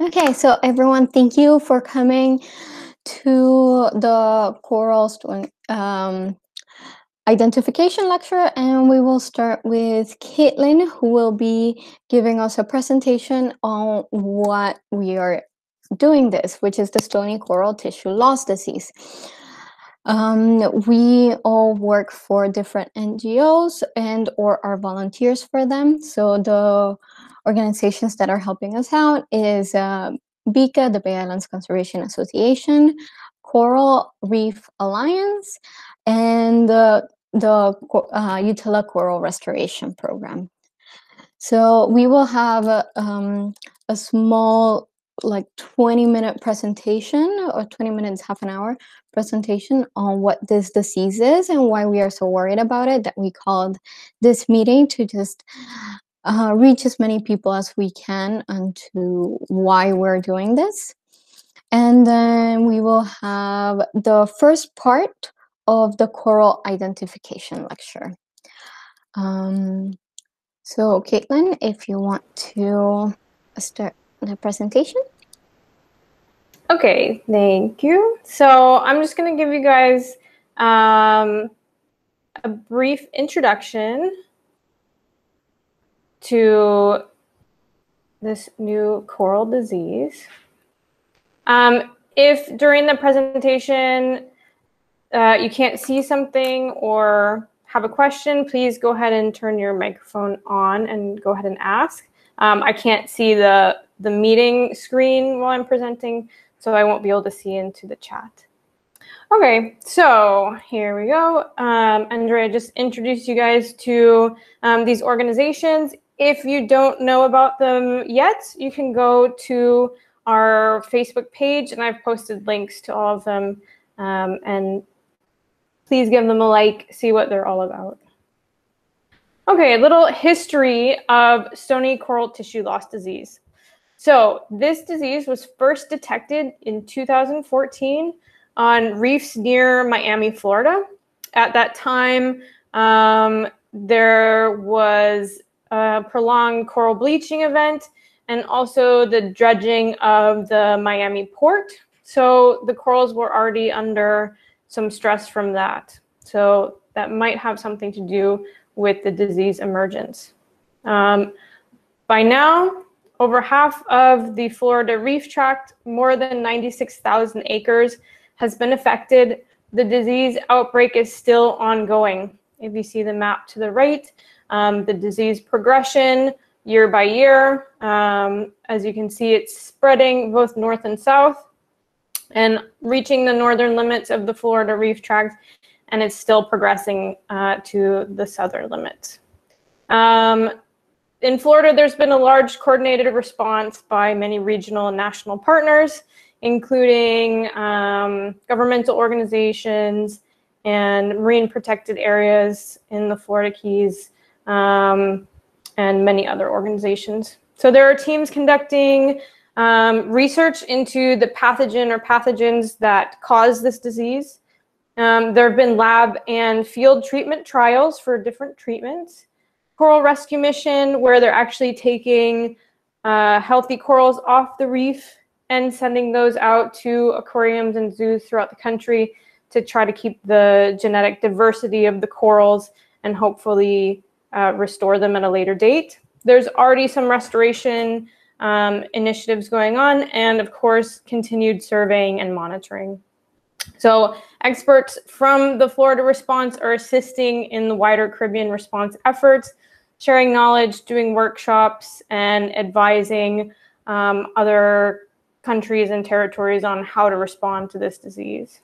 Okay, so everyone, thank you for coming to the coral um, identification lecture, and we will start with Caitlin, who will be giving us a presentation on what we are doing this, which is the stony coral tissue loss disease. Um, we all work for different NGOs and or are volunteers for them. So the organizations that are helping us out is uh, the Bay Islands Conservation Association, Coral Reef Alliance, and uh, the uh, Utila Coral Restoration Program. So we will have a, um, a small like 20 minute presentation or 20 minutes, half an hour presentation on what this disease is and why we are so worried about it that we called this meeting to just uh, reach as many people as we can onto why we're doing this. And then we will have the first part of the coral identification lecture. Um, so Caitlin, if you want to start the presentation. Okay, thank you. So I'm just going to give you guys um, a brief introduction to this new coral disease. Um, if during the presentation uh, you can't see something or have a question, please go ahead and turn your microphone on and go ahead and ask. Um, I can't see the, the meeting screen while I'm presenting, so I won't be able to see into the chat. Okay, so here we go. Um, Andrea just introduced you guys to um, these organizations. If you don't know about them yet, you can go to our Facebook page, and I've posted links to all of them. Um, and please give them a like, see what they're all about. Okay, a little history of stony coral tissue loss disease. So this disease was first detected in 2014 on reefs near Miami, Florida. At that time, um, there was prolonged coral bleaching event and also the dredging of the Miami port. So the corals were already under some stress from that. So that might have something to do with the disease emergence. Um, by now, over half of the Florida reef tract, more than 96,000 acres, has been affected. The disease outbreak is still ongoing. If you see the map to the right, um, the disease progression year by year, um, as you can see, it's spreading both north and south and reaching the northern limits of the Florida reef tract, and it's still progressing uh, to the southern limits. Um, in Florida, there's been a large coordinated response by many regional and national partners, including um, governmental organizations and marine protected areas in the Florida Keys um, and many other organizations. So there are teams conducting um, research into the pathogen or pathogens that cause this disease. Um, there have been lab and field treatment trials for different treatments coral rescue mission where they're actually taking uh, healthy corals off the reef and sending those out to aquariums and zoos throughout the country to try to keep the genetic diversity of the corals and hopefully uh, restore them at a later date. There's already some restoration um, initiatives going on, and of course, continued surveying and monitoring. So experts from the Florida response are assisting in the wider Caribbean response efforts sharing knowledge, doing workshops, and advising um, other countries and territories on how to respond to this disease.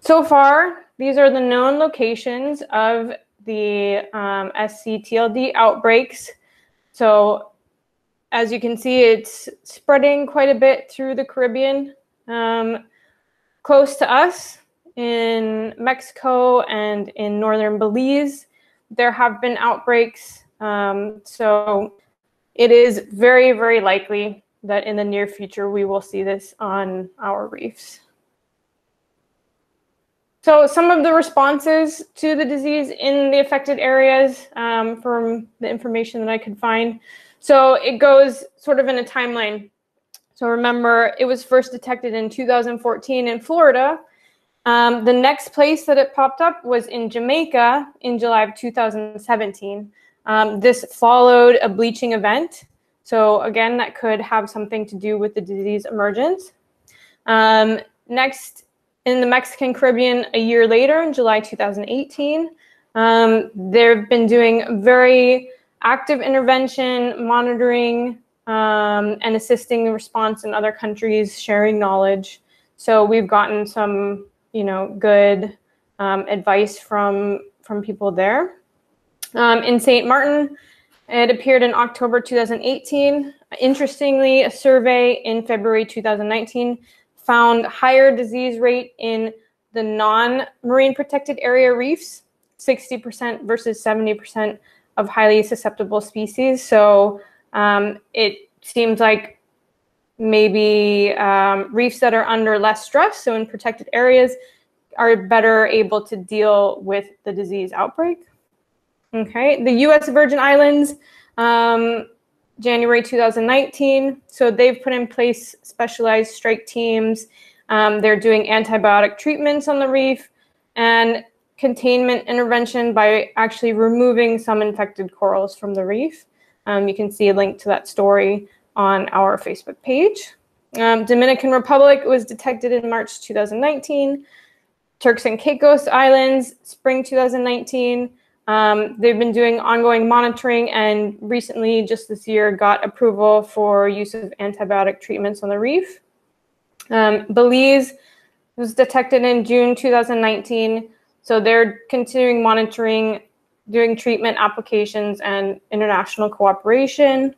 So far, these are the known locations of the um, SCTLD outbreaks. So as you can see, it's spreading quite a bit through the Caribbean. Um, close to us in Mexico and in northern Belize, there have been outbreaks. Um, so it is very, very likely that in the near future we will see this on our reefs. So some of the responses to the disease in the affected areas um, from the information that I could find. So it goes sort of in a timeline. So remember, it was first detected in 2014 in Florida. Um, the next place that it popped up was in Jamaica in July of 2017. Um, this followed a bleaching event. So again, that could have something to do with the disease emergence. Um, next, in the Mexican Caribbean, a year later, in July 2018, um, they've been doing very active intervention, monitoring, um, and assisting the response in other countries, sharing knowledge. So we've gotten some, you know, good um, advice from from people there. Um, in St. Martin, it appeared in October 2018. Interestingly, a survey in February 2019 found higher disease rate in the non-marine protected area reefs, 60% versus 70% of highly susceptible species. So um, it seems like maybe um, reefs that are under less stress, so in protected areas, are better able to deal with the disease outbreak. Okay, the U.S. Virgin Islands, um, January 2019. So they've put in place specialized strike teams. Um, they're doing antibiotic treatments on the reef and containment intervention by actually removing some infected corals from the reef. Um, you can see a link to that story on our Facebook page. Um, Dominican Republic was detected in March 2019. Turks and Caicos Islands, spring 2019. Um, they've been doing ongoing monitoring and recently, just this year, got approval for use of antibiotic treatments on the reef. Um, Belize was detected in June 2019, so they're continuing monitoring, doing treatment applications and international cooperation.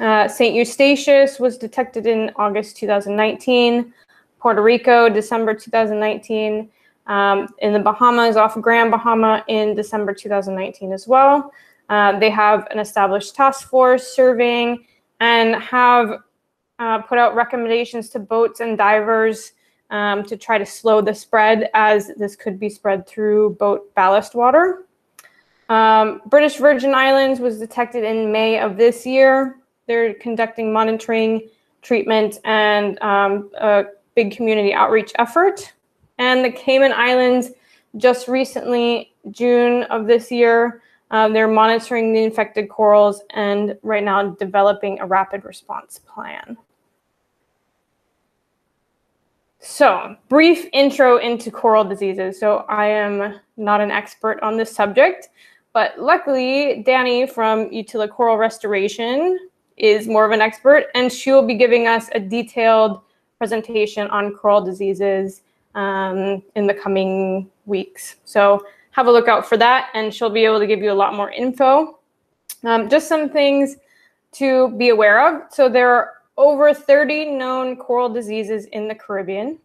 Uh, St. Eustatius was detected in August 2019. Puerto Rico, December 2019 um, in the Bahamas off Grand Bahama in December 2019 as well. Uh, they have an established task force surveying and have uh, put out recommendations to boats and divers um, to try to slow the spread as this could be spread through boat ballast water. Um, British Virgin Islands was detected in May of this year. They're conducting monitoring, treatment, and um, a big community outreach effort and the Cayman Islands just recently, June of this year, um, they're monitoring the infected corals and right now developing a rapid response plan. So, brief intro into coral diseases. So, I am not an expert on this subject, but luckily, Danny from Utila Coral Restoration is more of an expert, and she will be giving us a detailed presentation on coral diseases um, in the coming weeks. So have a look out for that, and she'll be able to give you a lot more info. Um, just some things to be aware of. So there are over 30 known coral diseases in the Caribbean.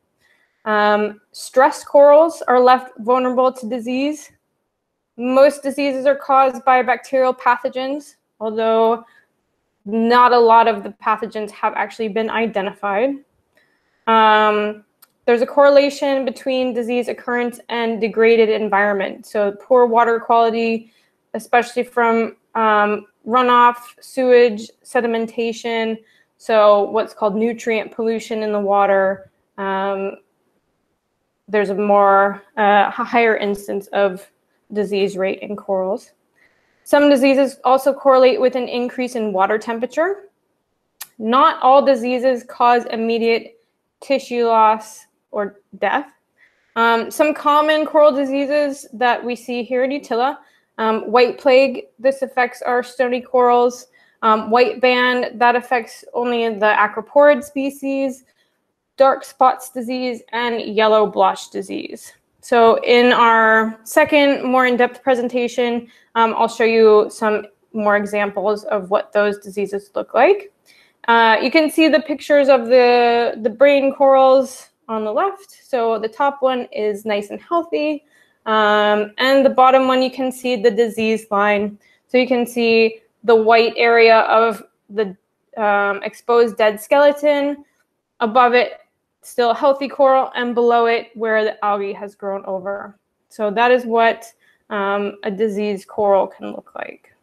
Um, stressed corals are left vulnerable to disease. Most diseases are caused by bacterial pathogens, although not a lot of the pathogens have actually been identified. Um, there's a correlation between disease occurrence and degraded environment. So poor water quality, especially from um, runoff, sewage, sedimentation, so what's called nutrient pollution in the water. Um, there's a more uh, higher instance of disease rate in corals. Some diseases also correlate with an increase in water temperature. Not all diseases cause immediate tissue loss or death. Um, some common coral diseases that we see here at Utila, um, white plague, this affects our stony corals. Um, white band, that affects only the acroporid species. Dark spots disease and yellow blotch disease. So in our second, more in-depth presentation, um, I'll show you some more examples of what those diseases look like. Uh, you can see the pictures of the, the brain corals on the left. So the top one is nice and healthy. Um, and the bottom one, you can see the disease line. So you can see the white area of the um, exposed dead skeleton. Above it, still healthy coral, and below it, where the algae has grown over. So that is what um, a diseased coral can look like.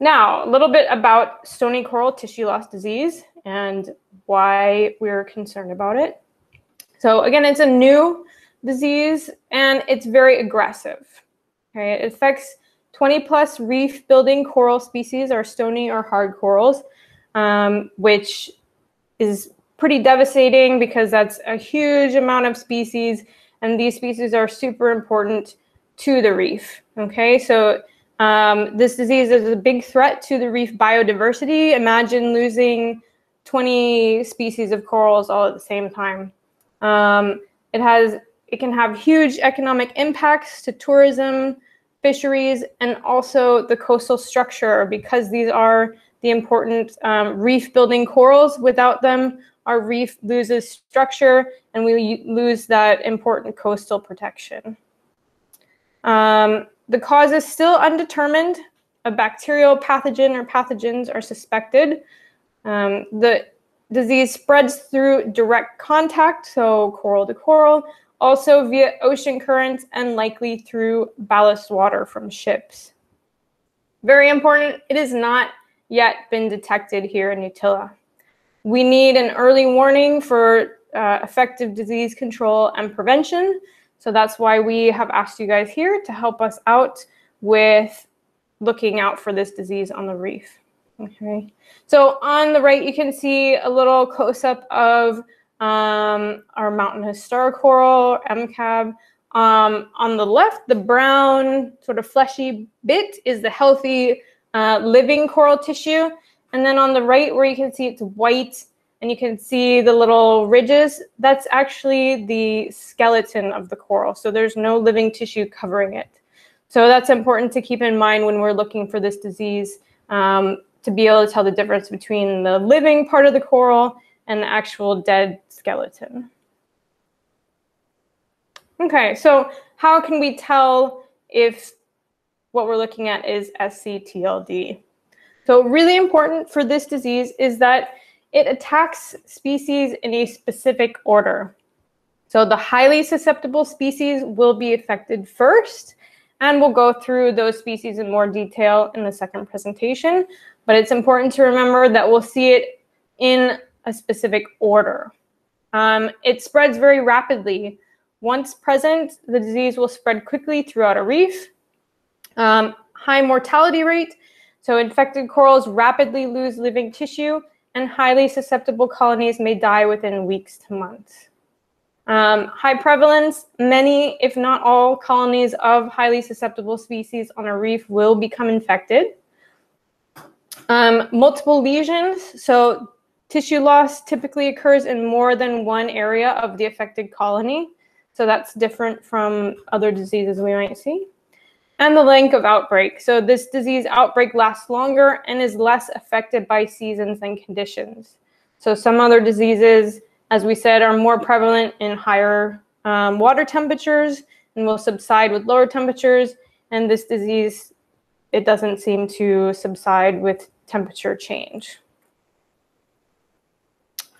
Now, a little bit about stony coral tissue loss disease and why we're concerned about it. So again, it's a new disease and it's very aggressive. Okay, it affects 20 plus reef building coral species or stony or hard corals, um, which is pretty devastating because that's a huge amount of species and these species are super important to the reef. Okay, so um, this disease is a big threat to the reef biodiversity. Imagine losing 20 species of corals all at the same time. Um, it has it can have huge economic impacts to tourism, fisheries, and also the coastal structure because these are the important um, reef building corals. Without them, our reef loses structure and we lose that important coastal protection. Um, the cause is still undetermined. A bacterial pathogen or pathogens are suspected. Um, the disease spreads through direct contact, so coral to coral, also via ocean currents and likely through ballast water from ships. Very important, it has not yet been detected here in Utila. We need an early warning for uh, effective disease control and prevention. So that's why we have asked you guys here to help us out with looking out for this disease on the reef. Okay. So on the right, you can see a little close-up of um, our mountainous star coral, MCAV. Um, on the left, the brown sort of fleshy bit is the healthy uh, living coral tissue. And then on the right where you can see it's white and you can see the little ridges, that's actually the skeleton of the coral. So there's no living tissue covering it. So that's important to keep in mind when we're looking for this disease um, to be able to tell the difference between the living part of the coral and the actual dead skeleton. Okay, so how can we tell if what we're looking at is SCTLD? So really important for this disease is that it attacks species in a specific order. So the highly susceptible species will be affected first, and we'll go through those species in more detail in the second presentation. But it's important to remember that we'll see it in a specific order. Um, it spreads very rapidly. Once present, the disease will spread quickly throughout a reef. Um, high mortality rate, so infected corals rapidly lose living tissue and highly susceptible colonies may die within weeks to months. Um, high prevalence, many, if not all, colonies of highly susceptible species on a reef will become infected. Um, multiple lesions, so Tissue loss typically occurs in more than one area of the affected colony. So that's different from other diseases we might see. And the length of outbreak. So this disease outbreak lasts longer and is less affected by seasons and conditions. So some other diseases, as we said, are more prevalent in higher um, water temperatures and will subside with lower temperatures. And this disease, it doesn't seem to subside with temperature change.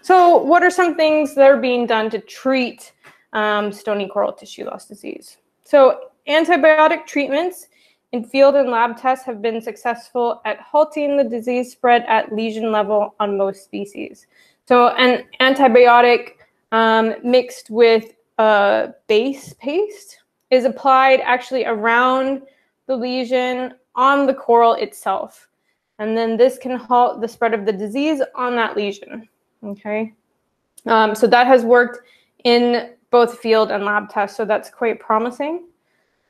So what are some things that are being done to treat um, stony coral tissue loss disease? So antibiotic treatments in field and lab tests have been successful at halting the disease spread at lesion level on most species. So an antibiotic um, mixed with a base paste is applied actually around the lesion on the coral itself. And then this can halt the spread of the disease on that lesion. Okay, um, so that has worked in both field and lab tests, so that's quite promising.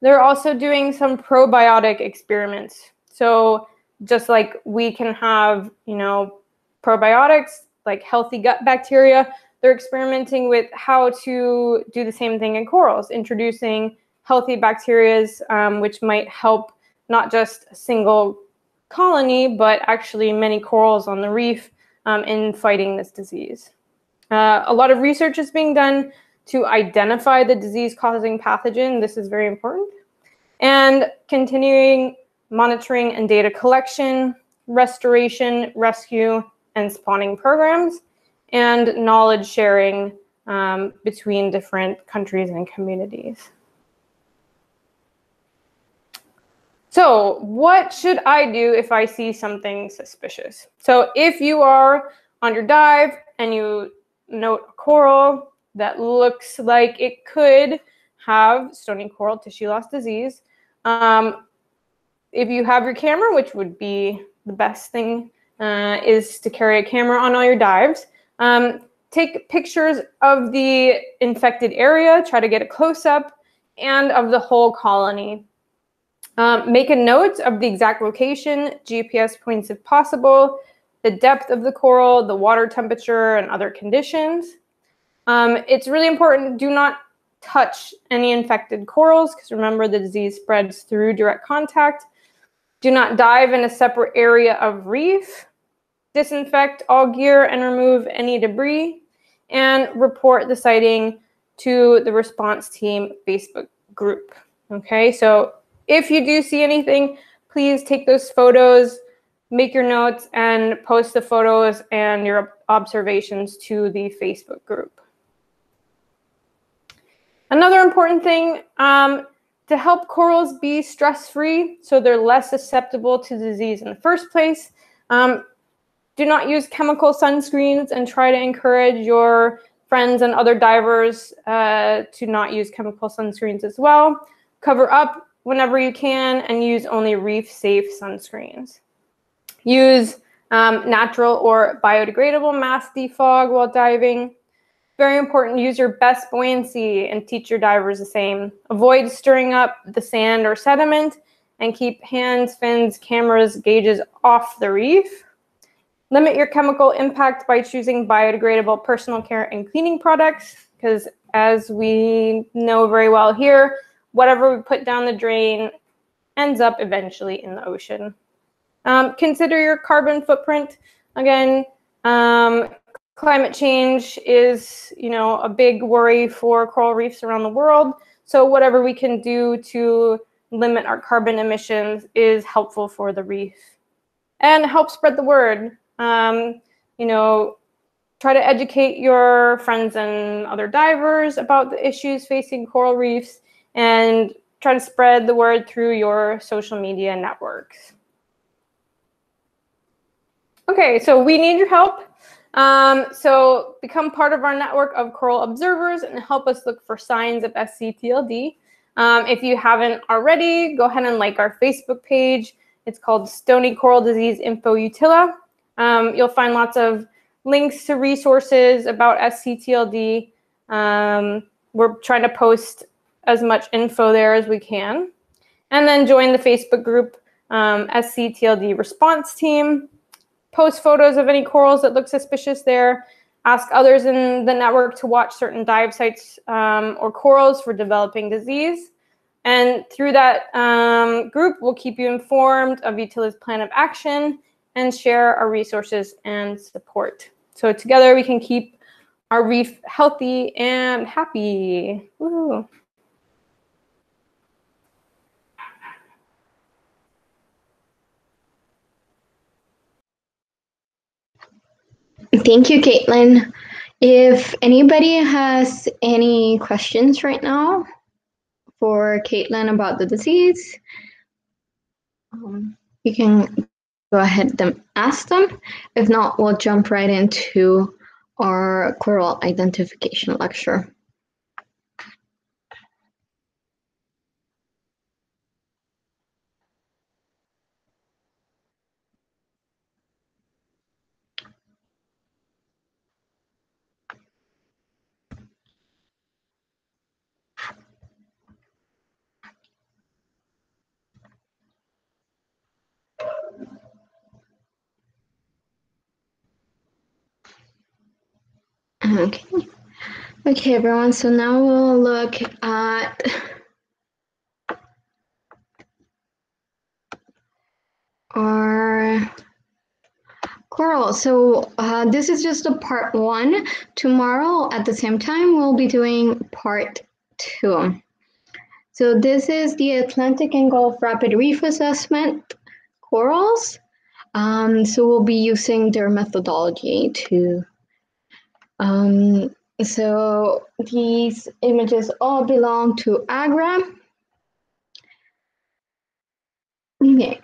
They're also doing some probiotic experiments. So just like we can have, you know, probiotics, like healthy gut bacteria, they're experimenting with how to do the same thing in corals, introducing healthy bacteria, um, which might help not just a single colony, but actually many corals on the reef um, in fighting this disease. Uh, a lot of research is being done to identify the disease-causing pathogen. This is very important. And continuing monitoring and data collection, restoration, rescue, and spawning programs, and knowledge sharing um, between different countries and communities. So, what should I do if I see something suspicious? So, if you are on your dive and you note a coral that looks like it could have stony coral tissue loss disease, um, if you have your camera, which would be the best thing, uh, is to carry a camera on all your dives. Um, take pictures of the infected area, try to get a close up, and of the whole colony. Um, make a note of the exact location, GPS points if possible, the depth of the coral, the water temperature, and other conditions. Um, it's really important do not touch any infected corals because remember the disease spreads through direct contact. Do not dive in a separate area of reef. Disinfect all gear and remove any debris. And report the sighting to the response team Facebook group. Okay, so if you do see anything, please take those photos, make your notes, and post the photos and your observations to the Facebook group. Another important thing um, to help corals be stress free so they're less susceptible to disease in the first place. Um, do not use chemical sunscreens and try to encourage your friends and other divers uh, to not use chemical sunscreens as well. Cover up whenever you can and use only reef safe sunscreens. Use um, natural or biodegradable mask defog while diving. Very important, use your best buoyancy and teach your divers the same. Avoid stirring up the sand or sediment and keep hands, fins, cameras, gauges off the reef. Limit your chemical impact by choosing biodegradable personal care and cleaning products because as we know very well here, whatever we put down the drain ends up eventually in the ocean. Um, consider your carbon footprint. Again, um, climate change is, you know, a big worry for coral reefs around the world. So whatever we can do to limit our carbon emissions is helpful for the reef and help spread the word. Um, you know, try to educate your friends and other divers about the issues facing coral reefs and try to spread the word through your social media networks. Okay, so we need your help. Um, so become part of our network of coral observers and help us look for signs of SCTLD. Um, if you haven't already, go ahead and like our Facebook page. It's called Stony Coral Disease Info Utila. Um, you'll find lots of links to resources about SCTLD. Um, we're trying to post as much info there as we can. And then join the Facebook group um, SCTLD response team post photos of any corals that look suspicious there, ask others in the network to watch certain dive sites um, or corals for developing disease. And through that um, group, we'll keep you informed of Utila's plan of action and share our resources and support. So together we can keep our reef healthy and happy. Woo. Thank you, Caitlin. If anybody has any questions right now for Caitlin about the disease, um, you can go ahead and ask them. If not, we'll jump right into our coral identification lecture. Okay. Okay, everyone. So now we'll look at our coral. So uh, this is just a part one. Tomorrow at the same time, we'll be doing part two. So this is the Atlantic and Gulf Rapid Reef Assessment corals. Um, so we'll be using their methodology to um, so these images all belong to AGRRA.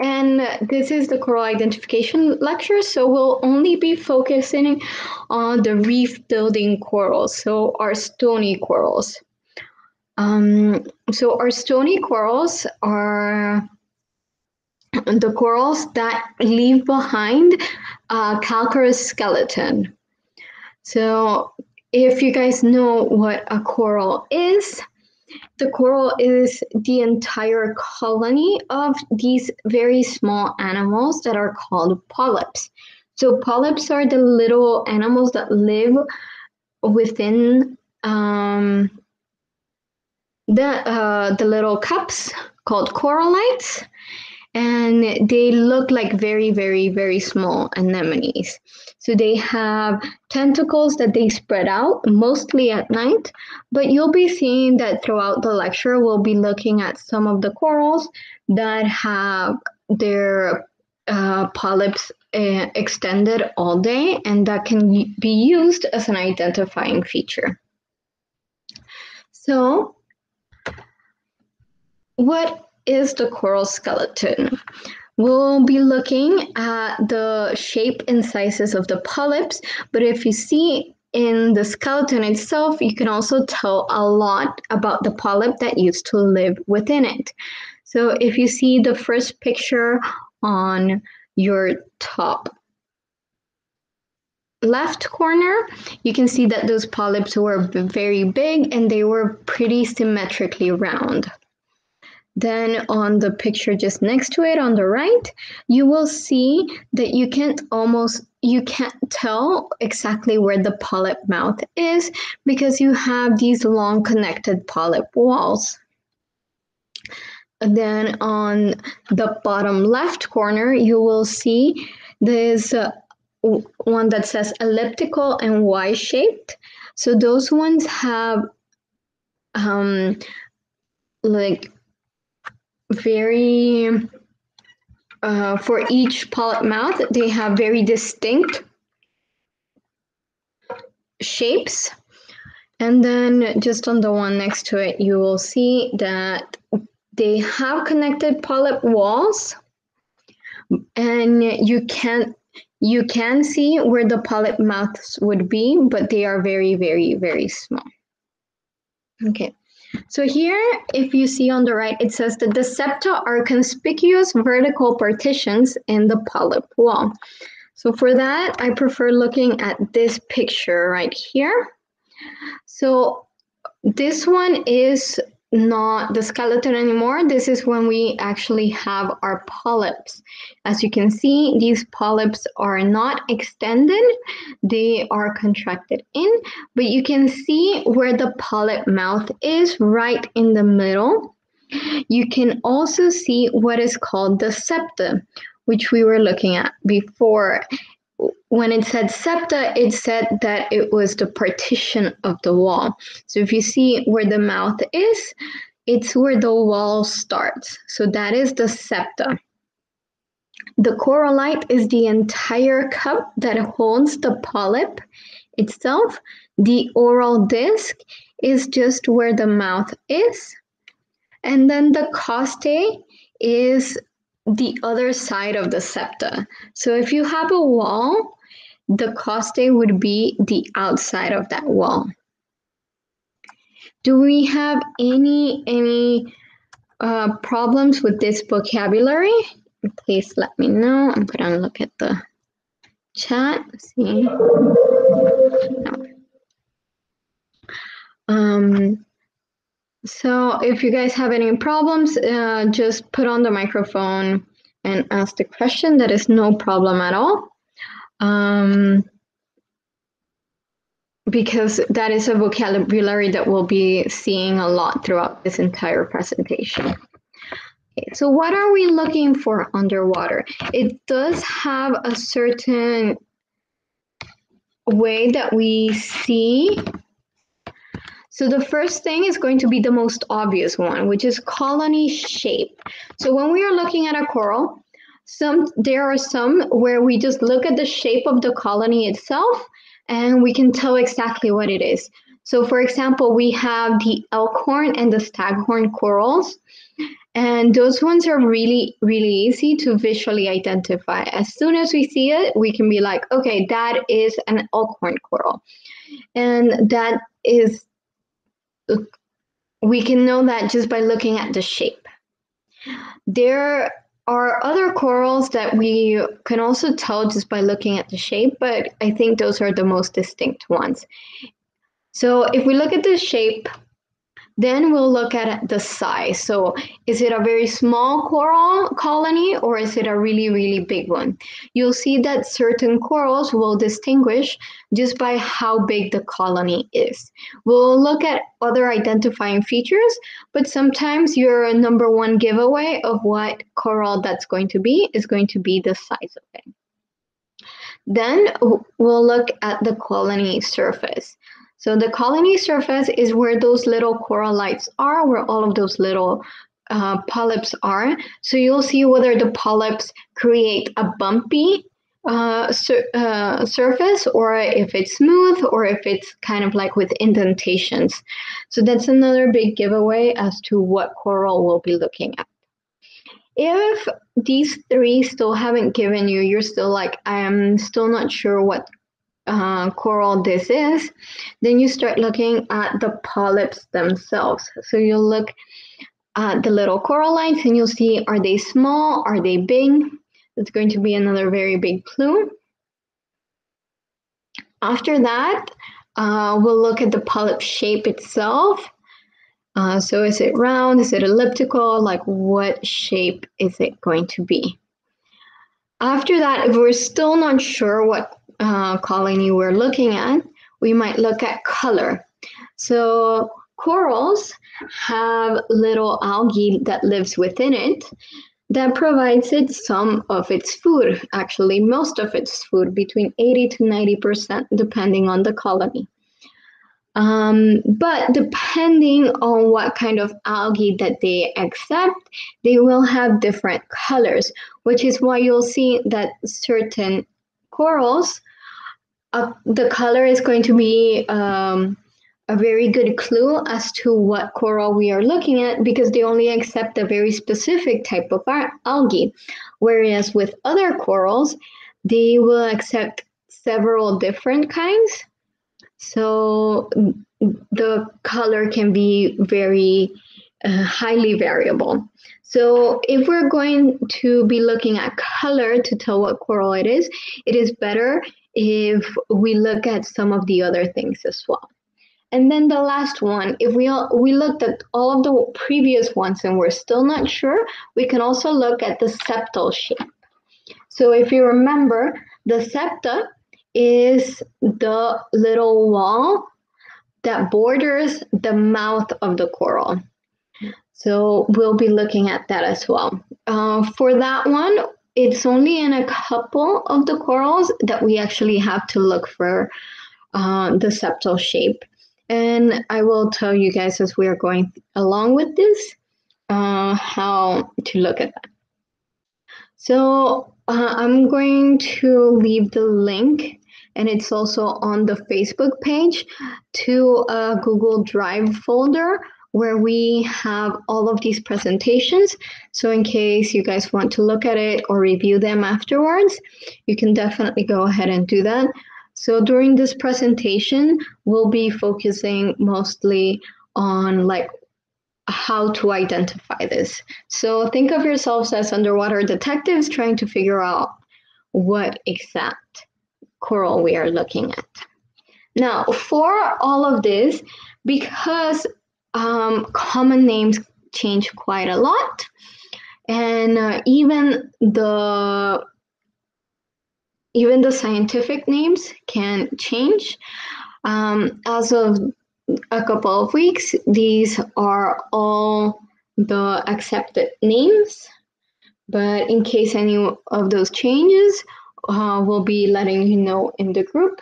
And this is the coral identification lecture, so we'll only be focusing on the reef building corals, so our stony corals. Um, so our stony corals are the corals that leave behind a calcareous skeleton. So if you guys know what a coral is, the coral is the entire colony of these very small animals that are called polyps. So polyps are the little animals that live within um, the uh, the little cups called corallites and they look like very very very small anemones. So they have tentacles that they spread out mostly at night but you'll be seeing that throughout the lecture we'll be looking at some of the corals that have their uh, polyps uh, extended all day and that can be used as an identifying feature. So what is the coral skeleton. We'll be looking at the shape and sizes of the polyps, but if you see in the skeleton itself, you can also tell a lot about the polyp that used to live within it. So if you see the first picture on your top left corner, you can see that those polyps were very big and they were pretty symmetrically round. Then on the picture just next to it on the right, you will see that you can't almost you can't tell exactly where the polyp mouth is because you have these long connected polyp walls. And then on the bottom left corner, you will see this uh, one that says elliptical and Y-shaped. So those ones have um, like very, uh, for each polyp mouth, they have very distinct shapes. And then just on the one next to it, you will see that they have connected polyp walls and you can you can see where the polyp mouths would be, but they are very, very, very small. Okay. So here, if you see on the right, it says that the septa are conspicuous vertical partitions in the polyp wall. So for that, I prefer looking at this picture right here. So this one is not the skeleton anymore. This is when we actually have our polyps. As you can see, these polyps are not extended, they are contracted in, but you can see where the polyp mouth is right in the middle. You can also see what is called the septum, which we were looking at before when it said septa, it said that it was the partition of the wall. So if you see where the mouth is, it's where the wall starts. So that is the septa. The corallite is the entire cup that holds the polyp itself. The oral disc is just where the mouth is. And then the costae is the other side of the septa. So if you have a wall, the costae would be the outside of that wall. Do we have any any uh, problems with this vocabulary? Please let me know. I'm gonna look at the chat. Let's See. No. Um, so if you guys have any problems, uh, just put on the microphone and ask the question. That is no problem at all. Um, because that is a vocabulary that we'll be seeing a lot throughout this entire presentation. Okay, so what are we looking for underwater? It does have a certain way that we see so the first thing is going to be the most obvious one, which is colony shape. So when we are looking at a coral, some there are some where we just look at the shape of the colony itself and we can tell exactly what it is. So, for example, we have the elkhorn and the staghorn corals, and those ones are really, really easy to visually identify. As soon as we see it, we can be like, okay, that is an elkhorn coral. And that is, we can know that just by looking at the shape. There are other corals that we can also tell just by looking at the shape, but I think those are the most distinct ones. So if we look at the shape, then we'll look at the size. So is it a very small coral colony or is it a really, really big one? You'll see that certain corals will distinguish just by how big the colony is. We'll look at other identifying features, but sometimes your number one giveaway of what coral that's going to be is going to be the size of it. Then we'll look at the colony surface. So the colony surface is where those little corallites are, where all of those little uh, polyps are. So you'll see whether the polyps create a bumpy uh, sur uh, surface or if it's smooth or if it's kind of like with indentations. So that's another big giveaway as to what coral we'll be looking at. If these three still haven't given you, you're still like, I'm still not sure what uh, coral this is, then you start looking at the polyps themselves. So you'll look at the little corallites and you'll see are they small, are they big? That's going to be another very big clue. After that, uh, we'll look at the polyp shape itself. Uh, so is it round, is it elliptical, like what shape is it going to be? After that, if we're still not sure what uh, colony we're looking at, we might look at color. So corals have little algae that lives within it that provides it some of its food, actually most of its food, between 80 to 90%, depending on the colony. Um, but depending on what kind of algae that they accept, they will have different colors, which is why you'll see that certain corals uh, the color is going to be um, a very good clue as to what coral we are looking at because they only accept a very specific type of algae. Whereas with other corals, they will accept several different kinds. So the color can be very uh, highly variable. So if we're going to be looking at color to tell what coral it is, it is better if we look at some of the other things as well. And then the last one, if we all, we looked at all of the previous ones and we're still not sure, we can also look at the septal shape. So if you remember, the septa is the little wall that borders the mouth of the coral. So we'll be looking at that as well. Uh, for that one, it's only in a couple of the corals that we actually have to look for uh, the septal shape. And I will tell you guys as we are going along with this uh, how to look at that. So uh, I'm going to leave the link and it's also on the Facebook page to a Google Drive folder where we have all of these presentations. So in case you guys want to look at it or review them afterwards, you can definitely go ahead and do that. So during this presentation, we'll be focusing mostly on like how to identify this. So think of yourselves as underwater detectives trying to figure out what exact coral we are looking at. Now, for all of this, because um, common names change quite a lot, and uh, even the even the scientific names can change. Um, as of a couple of weeks, these are all the accepted names. But in case any of those changes, uh, we'll be letting you know in the group.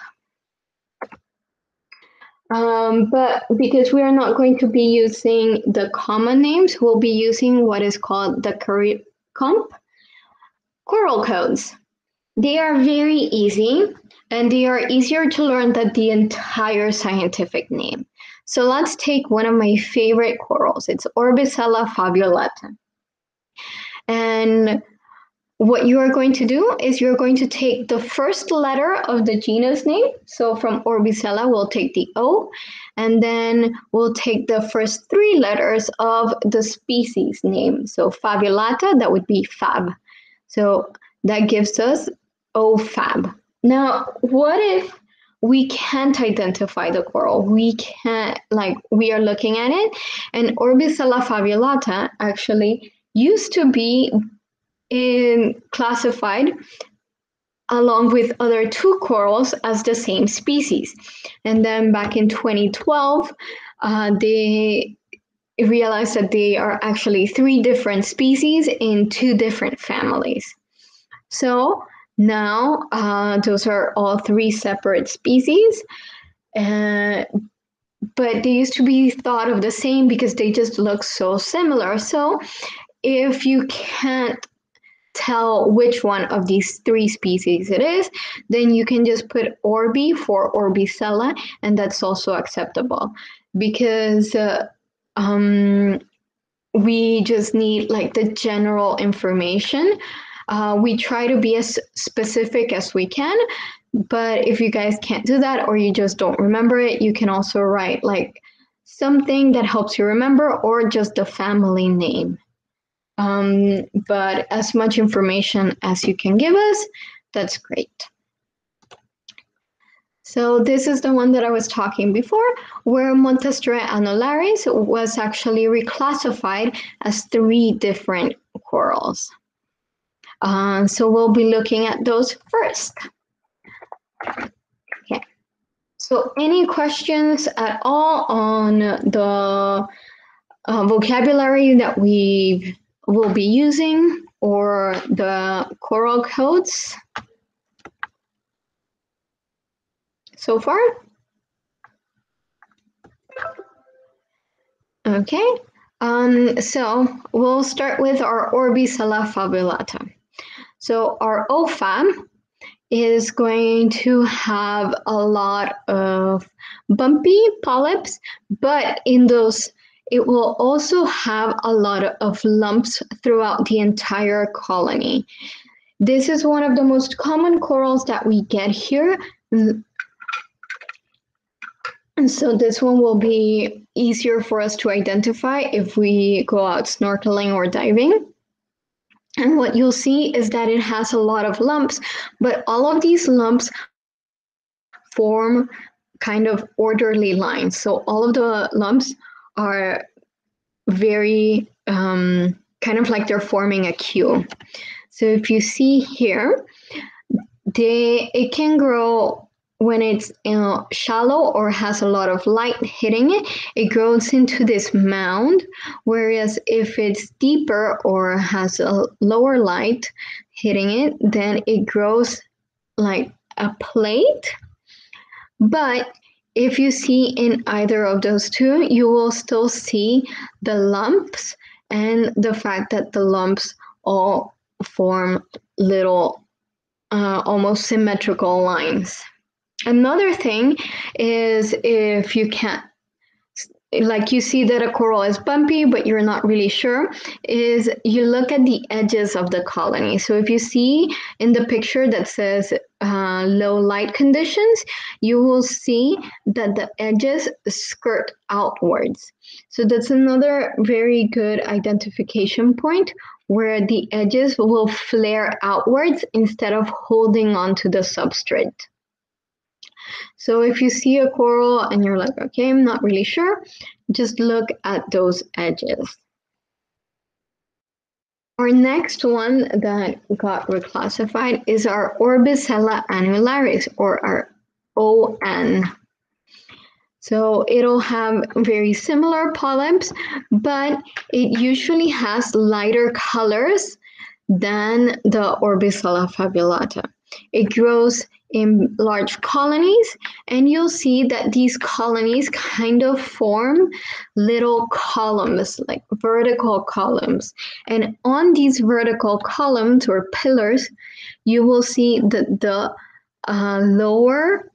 Um, but because we are not going to be using the common names, we'll be using what is called the CARICOMP coral codes. They are very easy. and they are easier to learn than the entire scientific name. So let's take one of my favorite corals. It's Orbicella faveolata. And what you are going to do is you're going to take the first letter of the genus name. So from Orbicella, we'll take the O, and then we'll take the first three letters of the species name. So faveolata, that would be fab. So that gives us O fab. Now, what if we can't identify the coral. We can't, like, we are looking at it, and Orbicella faveolata actually used to be in, classified along with other two corals as the same species. And then back in 2012, uh, they realized that they are actually three different species in two different families. So now, uh, those are all three separate species, uh, but they used to be thought of the same because they just look so similar. So, if you can't tell which one of these three species it is, then you can just put Orbi for Orbicella, and that's also acceptable because uh, um, we just need like the general information uh, we try to be as specific as we can, but if you guys can't do that or you just don't remember it, you can also write like something that helps you remember or just the family name. Um, but as much information as you can give us, that's great. So this is the one that I was talking before, where Montastraea annularis was actually reclassified as three different corals. Uh, so we'll be looking at those first. Okay. So any questions at all on the uh, vocabulary that we will be using or the coral codes so far? Okay, um, so we'll start with our Orbicella faveolata. So our OFAV is going to have a lot of bumpy polyps, but in those, it will also have a lot of lumps throughout the entire colony. This is one of the most common corals that we get here. And so this one will be easier for us to identify if we go out snorkeling or diving. And what you'll see is that it has a lot of lumps, but all of these lumps form kind of orderly lines. So all of the lumps are very um, kind of like they're forming a queue. So if you see here, they it can grow when it's you know, shallow or has a lot of light hitting it, it grows into this mound. Whereas if it's deeper or has a lower light hitting it, then it grows like a plate. But if you see in either of those two, you will still see the lumps and the fact that the lumps all form little, uh, almost symmetrical lines. Another thing is if you can't like you see that a coral is bumpy but you're not really sure is you look at the edges of the colony. So if you see in the picture that says uh, low light conditions you will see that the edges skirt outwards. So that's another very good identification point where the edges will flare outwards instead of holding onto the substrate so if you see a coral and you're like, okay, I'm not really sure, just look at those edges. Our next one that got reclassified is our Orbicella annularis, or our ON. So it'll have very similar polyps, but it usually has lighter colors than the Orbicella faveolata. It grows in large colonies and you'll see that these colonies kind of form little columns like vertical columns and on these vertical columns or pillars you will see that the uh, lower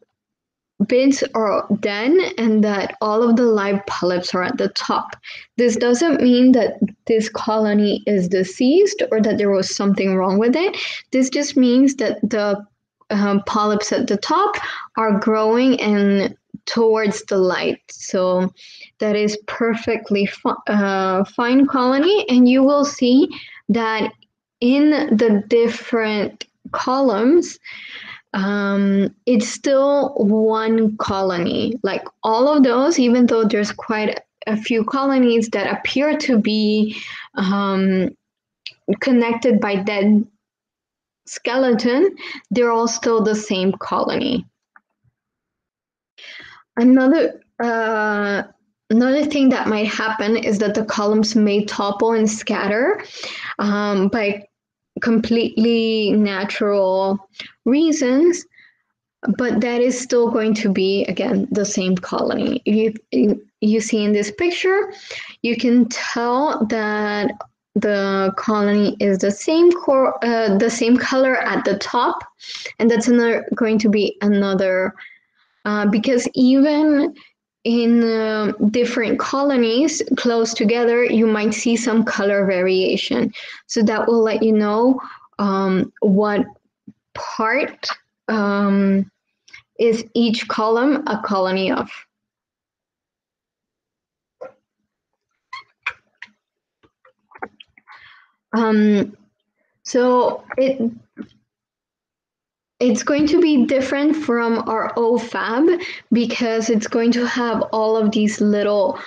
bits are dead and that all of the live polyps are at the top. This doesn't mean that this colony is deceased or that there was something wrong with it. This just means that the um, polyps at the top are growing and towards the light. So that is perfectly fi- uh, fine colony, and you will see that in the different columns, um, it's still one colony. Like all of those, even though there's quite a few colonies that appear to be um, connected by dead skeleton, they're all still the same colony. Another uh, another thing that might happen is that the columns may topple and scatter um, by completely natural reasons, but that is still going to be again the same colony. You you see in this picture, you can tell that the colony is the same core, uh, the same color at the top, and that's another going to be another uh, because even in uh, different colonies close together, you might see some color variation. So that will let you know um, what part um, is each column a colony of. Um, so it it's going to be different from our OFAV because it's going to have all of these little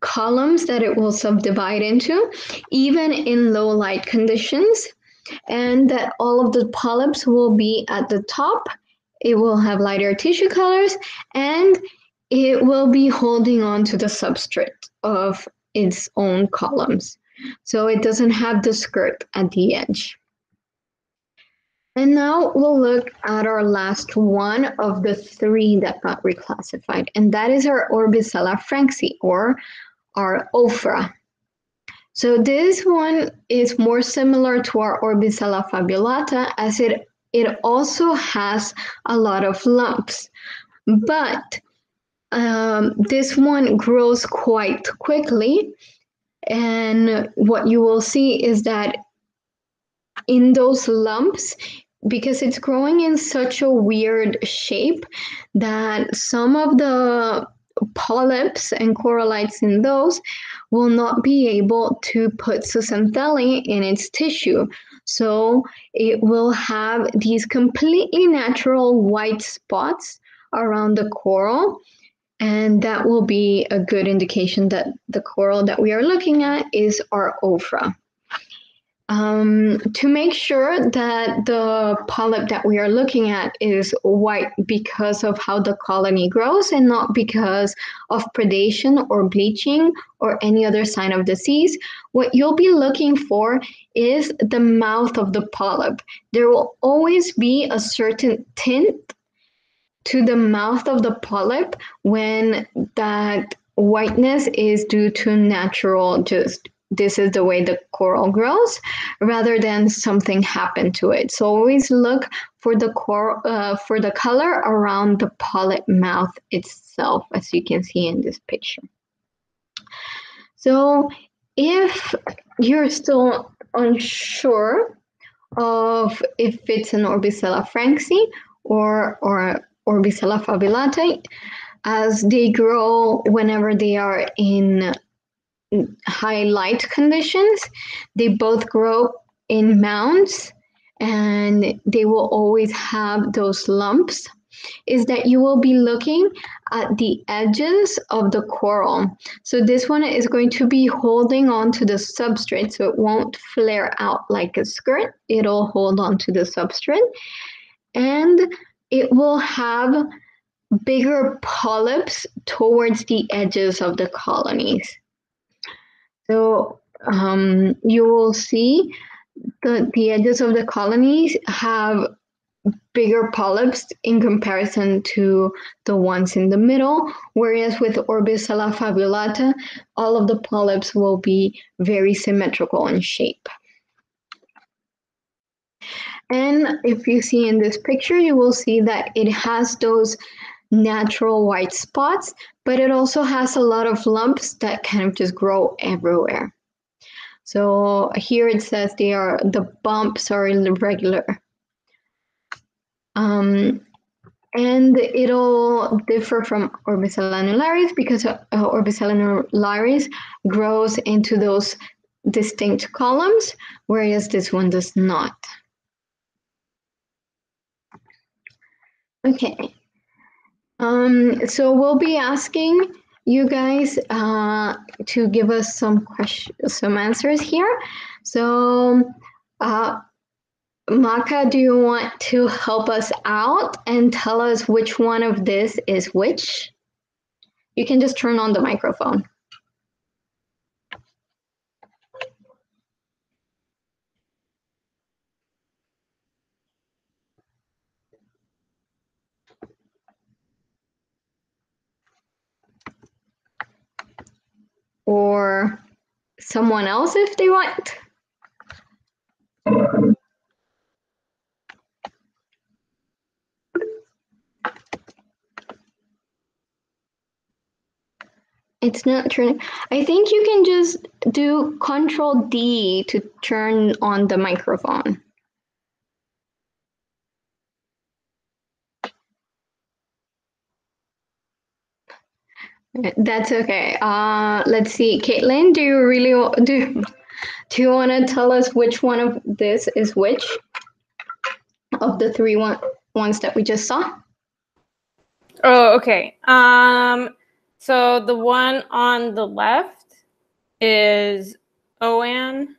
columns that it will subdivide into, even in low light conditions, and that all of the polyps will be at the top. It will have lighter tissue colors and it will be holding on to the substrate of its own columns. So it doesn't have the skirt at the edge. And now we'll look at our last one of the three that got reclassified, and that is our Orbicella franksi, or our OFRA. So this one is more similar to our Orbicella faveolata as it, it also has a lot of lumps, but um, this one grows quite quickly. And what you will see is that in those lumps because it's growing in such a weird shape that some of the polyps and corallites in those will not be able to put zooxanthellae in its tissue. So it will have these completely natural white spots around the coral. And that will be a good indication that the coral that we are looking at is our OFRA. um, to make sure that the polyp that we are looking at is white because of how the colony grows and not because of predation or bleaching or any other sign of disease, what you'll be looking for is the mouth of the polyp. There will always be a certain tint to the mouth of the polyp when that whiteness is due to natural just this is the way the coral grows rather than something happened to it. So always look for the coral uh, for the color around the polyp mouth itself as you can see in this picture. So if you're still unsure of if it's an orbicella franksi or or orbicella faveolata as they grow whenever they are in high light conditions. They both grow in mounds and they will always have those lumps is that you will be looking at the edges of the coral. So this one is going to be holding on to the substrate so it won't flare out like a skirt. It'll hold on to the substrate and it will have bigger polyps towards the edges of the colonies. So um, you will see that the edges of the colonies have bigger polyps in comparison to the ones in the middle, whereas with Orbicella faveolata, all of the polyps will be very symmetrical in shape. And if you see in this picture, you will see that it has those natural white spots, but it also has a lot of lumps that kind of just grow everywhere. So here it says they are the bumps are irregular. Um, and it'll differ from Orbicella annularis because uh, Orbicella annularis grows into those distinct columns, whereas this one does not. Okay, um, so we'll be asking you guys uh, to give us some questions, some answers here. So, uh, Maka, do you want to help us out and tell us which one of this is which? You can just turn on the microphone. Or someone else if they want. It's not turning. I think you can just do Control D to turn on the microphone. That's okay. Uh, let's see, Caitlin, do you really do? Do you want to tell us which one of this is which of the three one, ones that we just saw? Oh, okay. Um, so the one on the left is OAN.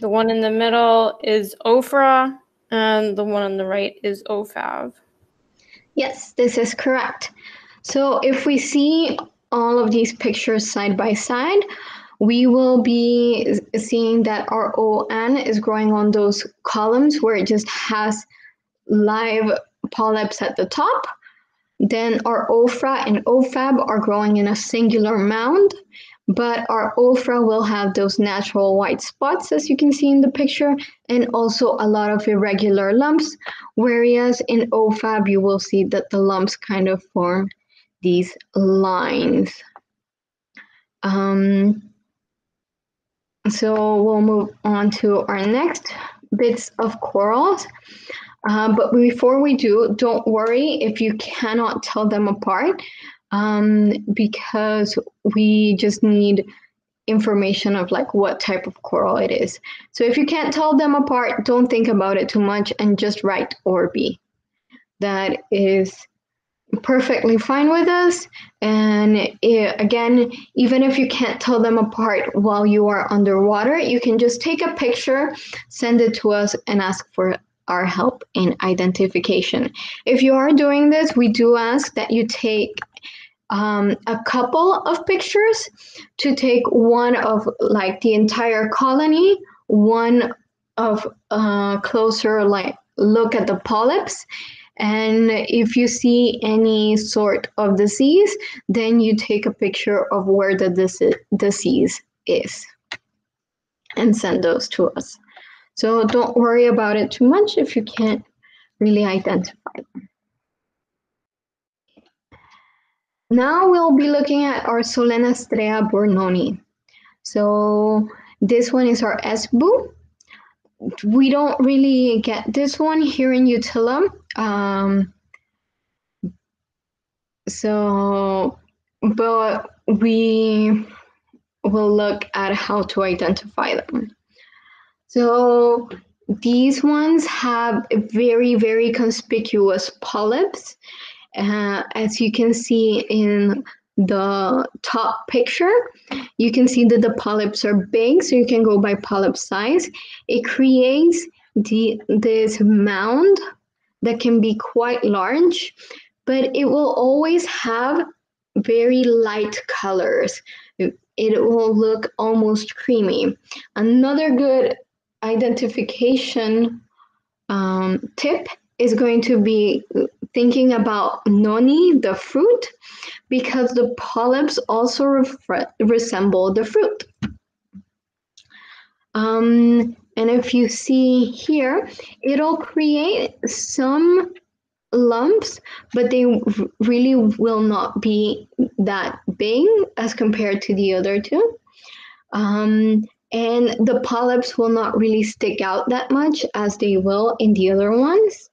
The one in the middle is OFRA, and the one on the right is OFAV. Yes, this is correct. So if we see all of these pictures side by side, we will be seeing that our ON is growing on those columns where it just has live polyps at the top. Then our OFRA and OFAV are growing in a singular mound, but our OFRA will have those natural white spots, as you can see in the picture, and also a lot of irregular lumps, whereas in OFAV, you will see that the lumps kind of form these lines. Um, so we'll move on to our next bits of corals. Uh, but before we do, don't worry if you cannot tell them apart um, because we just need information of like what type of coral it is. So if you can't tell them apart, don't think about it too much and just write Orbi. That is perfectly fine with us. And it, again, even if you can't tell them apart while you are underwater, you can just take a picture, send it to us, and ask for our help in identification. If you are doing this, we do ask that you take um, a couple of pictures to take one of like the entire colony, one of uh, closer like look at the polyps. And if you see any sort of disease, then you take a picture of where the disease is and send those to us. So don't worry about it too much if you can't really identify them. Now we'll be looking at our Solenastrea bournoni. So this one is our SBU. We don't really get this one here in Utila. Um, so, but we will look at how to identify them. So these ones have very, very conspicuous polyps. Uh, as you can see in the top picture, you can see that the polyps are big, so you can go by polyp size. It creates the, this mound that can be quite large, but it will always have very light colors. It will look almost creamy. Another good identification um, tip is going to be thinking about noni, the fruit, because the polyps also resemble the fruit. Um, and if you see here, it'll create some lumps, but they really will not be that big as compared to the other two. Um, and the polyps will not really stick out that much as they will in the other ones.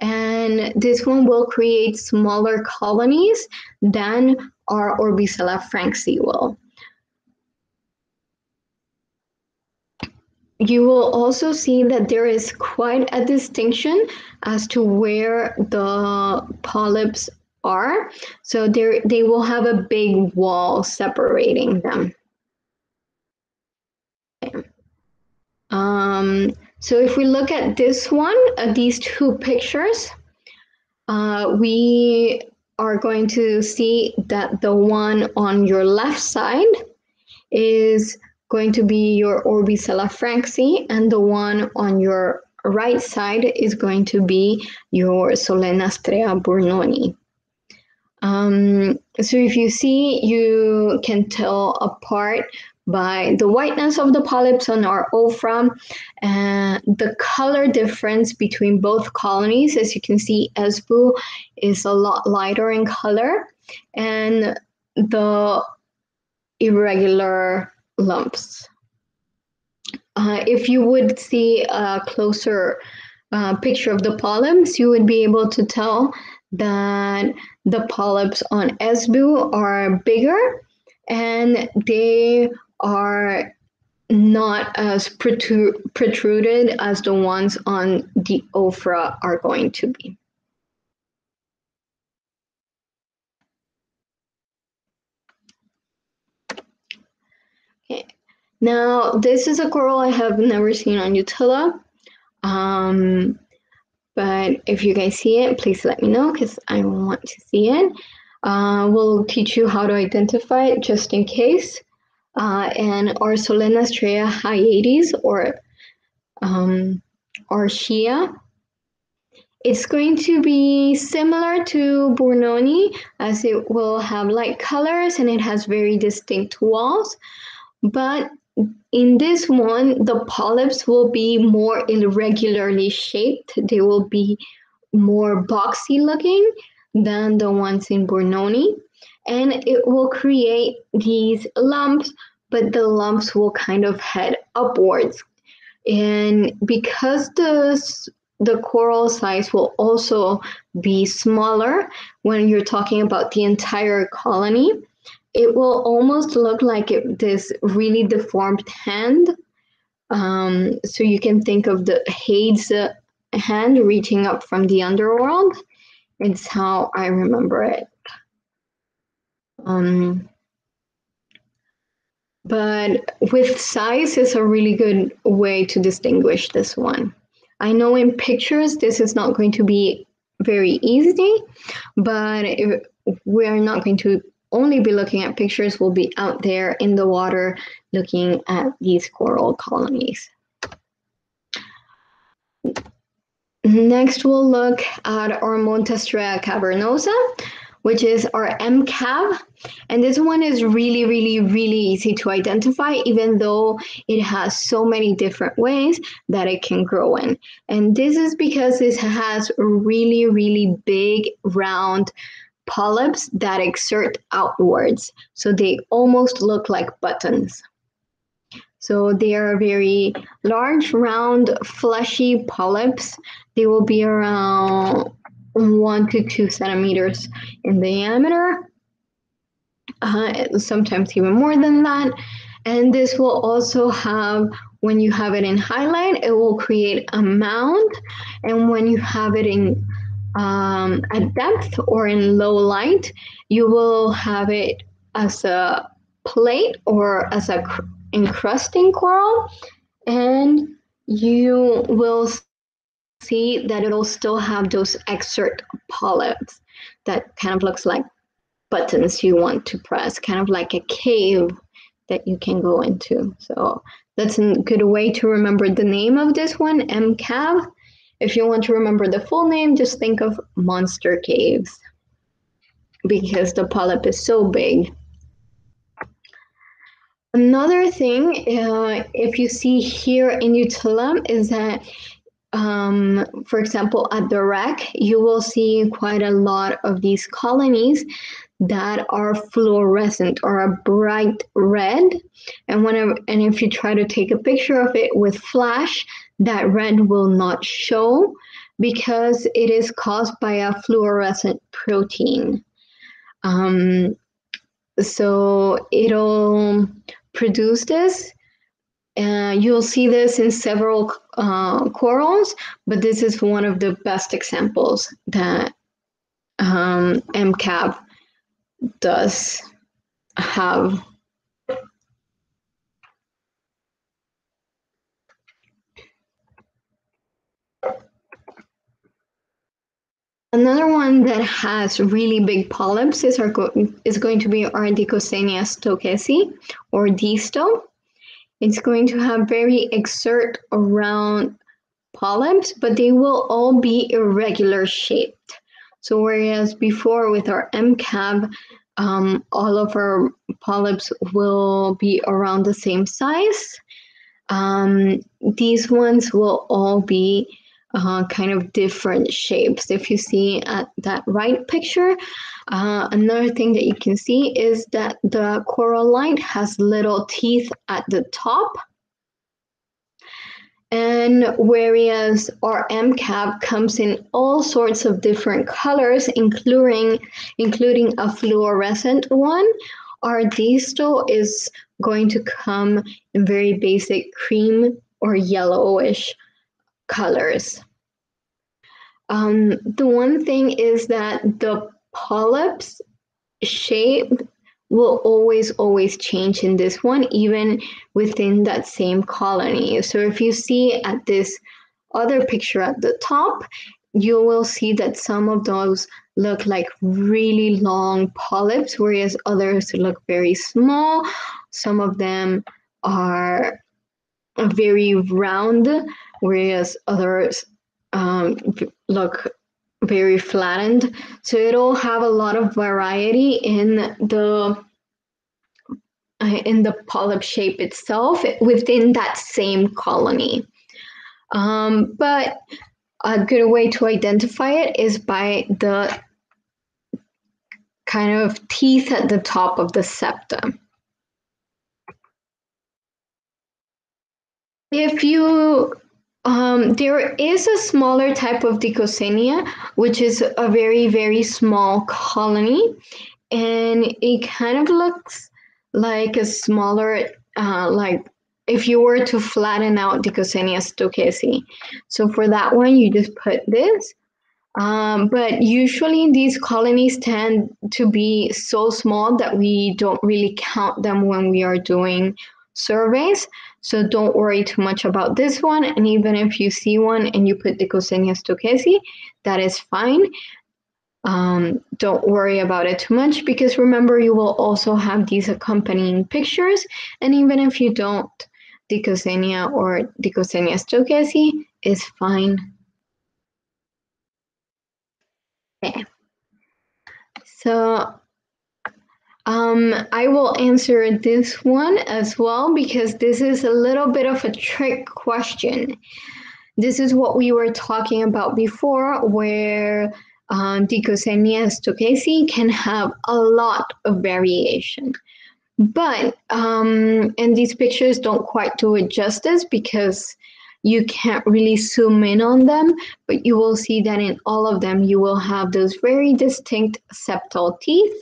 And this one will create smaller colonies than our Orbicella franksi will. You will also see that there is quite a distinction as to where the polyps are. So they will have a big wall separating them. Um, so if we look at this one, uh, these two pictures, uh, we are going to see that the one on your left side is going to be your Orbicella franksi, and the one on your right side is going to be your Solenastrea bournoni. Um, so if you see, you can tell apart by the whiteness of the polyps on our OFRA and the color difference between both colonies. As you can see, SBU is a lot lighter in color and the irregular lumps. Uh, if you would see a closer uh, picture of the polyps, you would be able to tell that the polyps on SBU are bigger and they are not as protruded as the ones on the OFRA are going to be. Now this is a coral I have never seen on Utila. Um, but if you guys see it, please let me know because I want to see it. Uh, we'll teach you how to identify it just in case uh, and or Solenastrea hyades or um, Shia. It's going to be similar to Bournoni as it will have light colors and it has very distinct walls. But in this one, the polyps will be more irregularly shaped. They will be more boxy looking than the ones in Bournoni and it will create these lumps, but the lumps will kind of head upwards. And because the the coral size will also be smaller when you're talking about the entire colony, it will almost look like it, this really deformed hand. Um, so you can think of the Hades hand reaching up from the underworld. It's how I remember it. Um, but with size is a really good way to distinguish this one. I know in pictures this is not going to be very easy, but we are not going to only be looking at pictures, we'll be out there in the water looking at these coral colonies. Next, we'll look at our Montastraea cavernosa, which is our MCAV. And this one is really, really, really easy to identify, even though it has so many different ways that it can grow in. And this is because it has really, really big, round polyps that exert outwards. So they almost look like buttons. So they are very large, round, fleshy polyps. They will be around one to two centimeters in diameter, uh, sometimes even more than that. And this will also have, when you have it in highlight, it will create a mound. And when you have it in um, at depth or in low light, you will have it as a plate or as a cr- encrusting coral. And you will see that it'll still have those exert polyps that kind of looks like buttons you want to press, kind of like a cave that you can go into. So that's a good way to remember the name of this one, MCAV. If you want to remember the full name, just think of monster caves because the polyp is so big. Another thing, uh, if you see here in Utila, is that, um, for example, at the wreck, you will see quite a lot of these colonies that are fluorescent or a bright red. And whenever, and if you try to take a picture of it with flash, that red will not show because it is caused by a fluorescent protein. Um, so it'll produce this. Uh, you'll see this in several uh, corals, but this is one of the best examples that um, MCAV does have. Another one that has really big polyps is, our is going to be our Dichocoenia stokesii or DSTO. It's going to have very exert around polyps, but they will all be irregular shaped. So whereas before with our MCAV, um, all of our polyps will be around the same size, um, these ones will all be uh, kind of different shapes. If you see at that right picture, uh, another thing that you can see is that the corallite has little teeth at the top. And whereas our MCAV comes in all sorts of different colors, including, including a fluorescent one, our DSTO is going to come in very basic cream or yellowish colors. Um, the one thing is that the polyps shape will always, always change in this one, even within that same colony. So if you see at this other picture at the top, you will see that some of those look like really long polyps, whereas others look very small. Some of them are very round, whereas others um, look very flattened. So it'll have a lot of variety in the uh, in the polyp shape itself within that same colony. Um, but a good way to identify it is by the kind of teeth at the top of the septum. If you um, there is a smaller type of Dichocoenia, which is a very, very small colony, and it kind of looks like a smaller, uh, like if you were to flatten out Dichocoenia stokesii. So for that one, you just put this. Um, but usually these colonies tend to be so small that we don't really count them when we are doing surveys. So don't worry too much about this one. And even if you see one and you put Dichocoenia stokesii, that is fine. Um, don't worry about it too much because remember you will also have these accompanying pictures. And even if you don't, Dichocoenia or Dichocoenia stokesii is fine. Okay. So um, I will answer this one as well because this is a little bit of a trick question. This is what we were talking about before, where um, Dichocoenia stokesii can have a lot of variation. But, um, and these pictures don't quite do it justice because you can't really zoom in on them, but you will see that in all of them, you will have those very distinct septal teeth.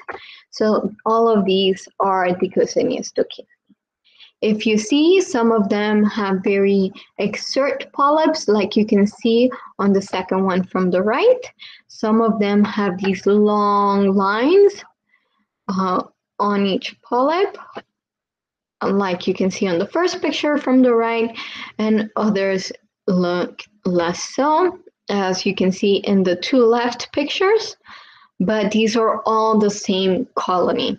So all of these are Dichocoenia stokesii. If you see, some of them have very exert polyps, like you can see on the second one from the right. Some of them have these long lines uh, on each polyp, like you can see on the first picture from the right, and others look less so, as you can see in the two left pictures but these are all the same colony.